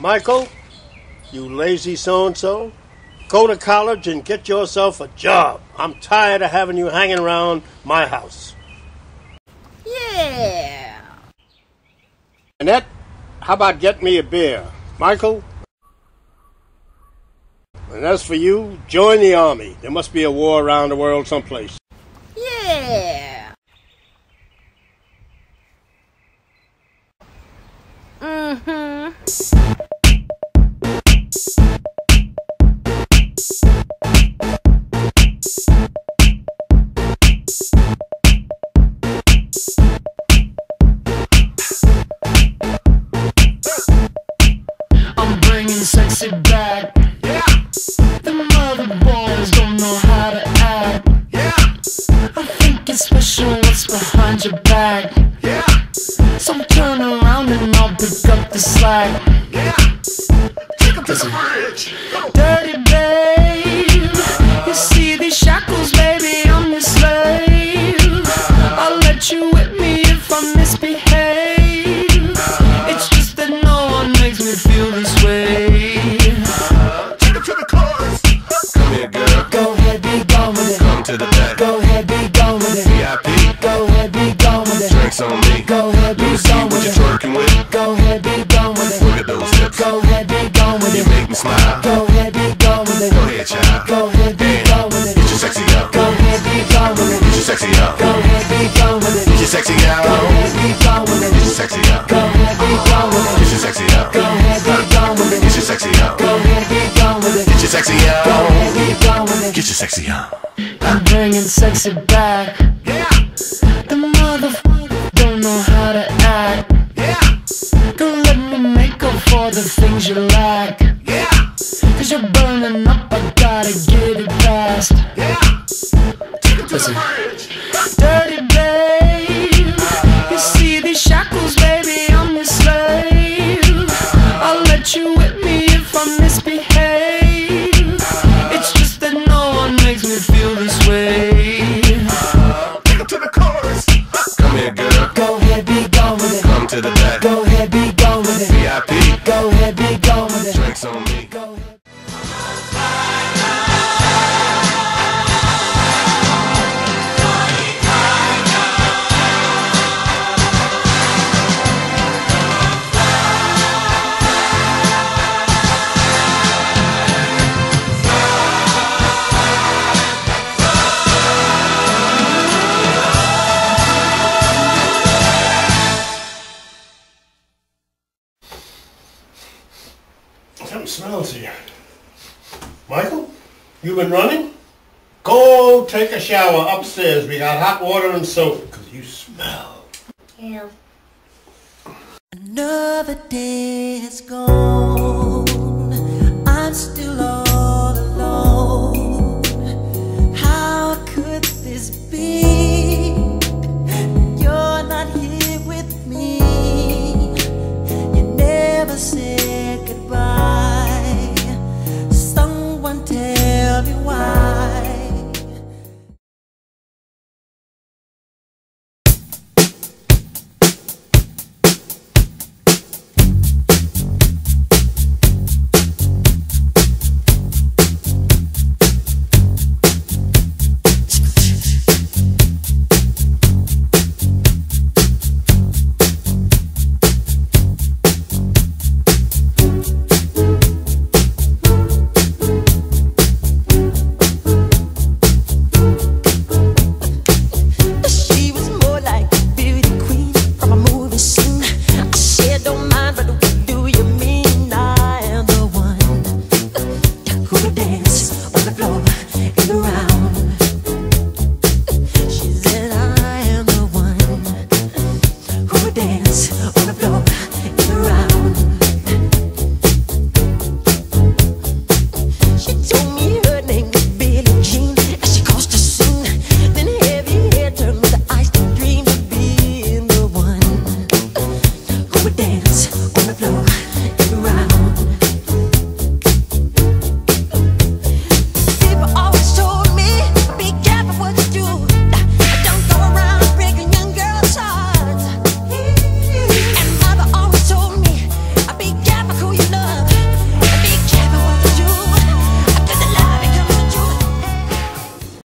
Michael, you lazy so and so, go to college and get yourself a job. I'm tired of having you hanging around my house. Yeah. Annette, how about get me a beer? Michael? And as for you, join the army. There must be a war around the world someplace. Sexy back. Yeah. The mother boys don't know how to act. Yeah. I think it's special what's behind your back. Yeah. So turn around and I'll pick up the slack. Yeah. Take to the bridge. Dirty babe. You see these shackles, baby, I'm your slave. I'll let you whip me if I misbehave. It's just that no one makes me feel this Go ahead, be gone with Get your sexy up. Go ahead, be gone with it. Get your sexy up. Go ahead, be gone with it. Get your sexy Go out. ahead, be gone with Get your it. sexy up. Go ahead, be gone with Get your sexy up. Go ahead, be gone with Get your sexy up. Go ahead, be gone with it. Get your sexy Go out. ahead, be gone with it. Get your sexy up. I'm bringing sexy back. Yeah. The motherfucker fast. Yeah. Take it to the. Dirty babe, you see these shackles, baby, I'm your slave. I'll let you smells here. Michael, You've been running? Go take a shower upstairs. We got hot water and soap, because you smell. Yeah. Another day has gone.